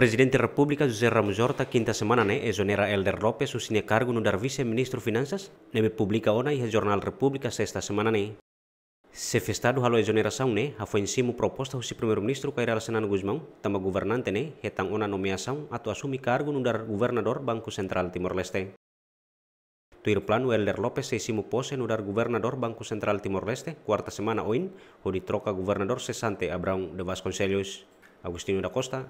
Presidente da República José Ramos Horta, quinta semana, né, exonera Elder Lopes, o sine cargo no dar vice-ministro Finanças, né, publica ona e Jornal República, sexta semana, né. Se festado halo exoneração, né, a foi em cima proposta do primeiro-ministro Cairala Senano Guzmão, tama governante, né, retang ona nomeação, ato assume cargo no dar governador Banco Central Timor-Leste. Tuir plano Elder Lopes se simu pose no dar governador Banco Central Timor-Leste, quarta semana oin, o troca governador cesante Abraão de Vasconcelos. Agustino da Costa.